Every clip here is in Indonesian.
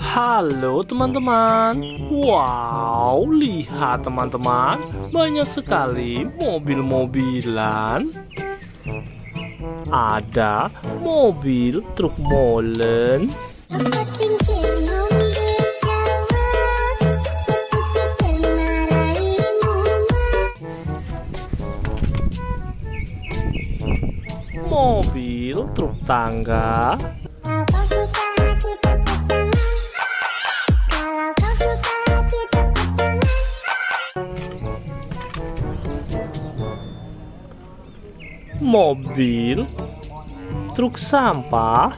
Halo teman-teman. Wow, lihat teman-teman. Banyak sekali mobil-mobilan. Ada mobil truk molen. Mobil truk tangga mobil, truk sampah,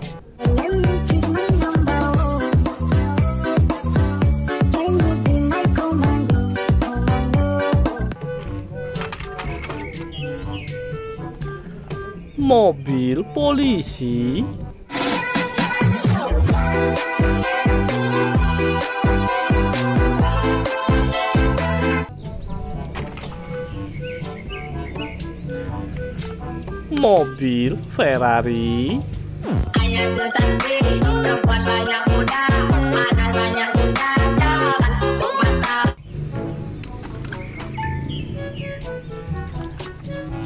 mobil polisi, mobil Ferrari,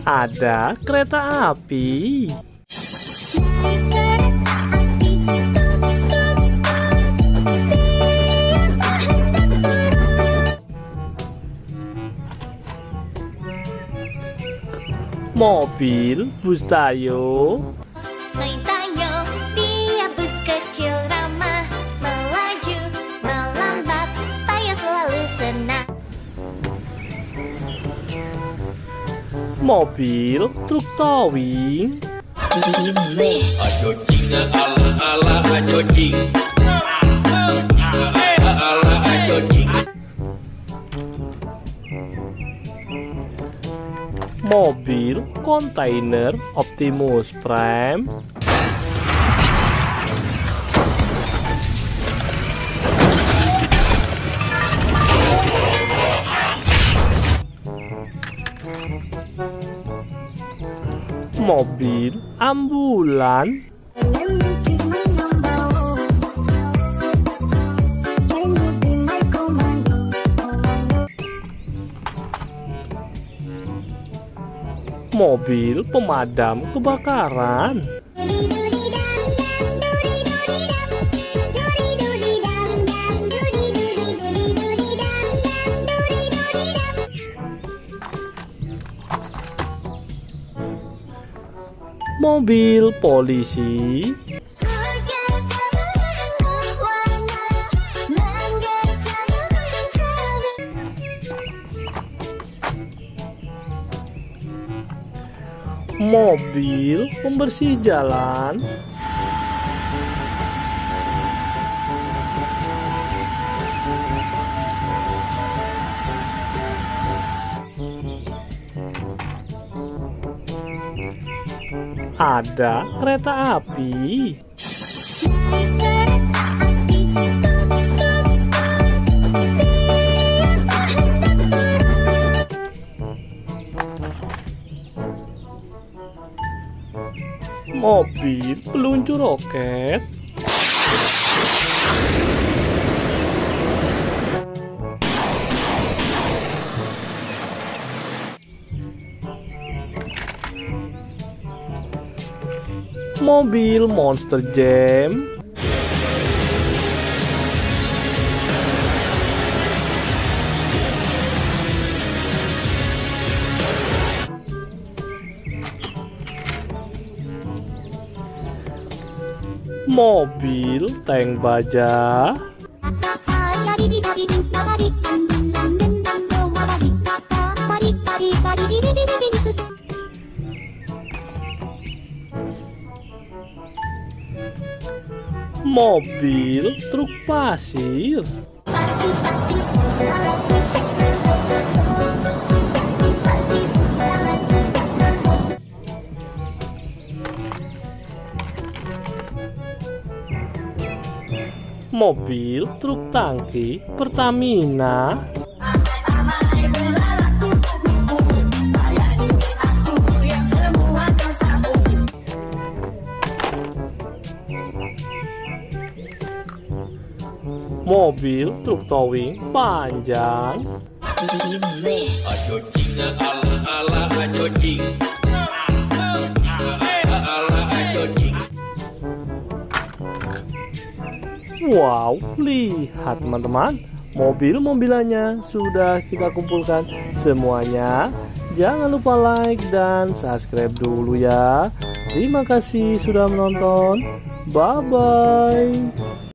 ada kereta api, mobil bus tayo, Maitanya dia bus kecil ramah Melaju, melambat, saya selalu senang. Mobil truk towing, Ajo jing ala ala ajo jing mobil kontainer Optimus Prime, mobil ambulan, mobil pemadam kebakaran, mobil polisi, mobil pembersih jalan, ada kereta api, mobil peluncur roket, mobil monster jam, mobil tank baja, mobil truk pasir, mobil truk tangki Pertamina, mobil truk towing panjang, Wow, lihat teman-teman, mobil-mobilannya sudah kita kumpulkan semuanya. Jangan lupa like dan subscribe dulu ya. Terima kasih sudah menonton. Bye bye.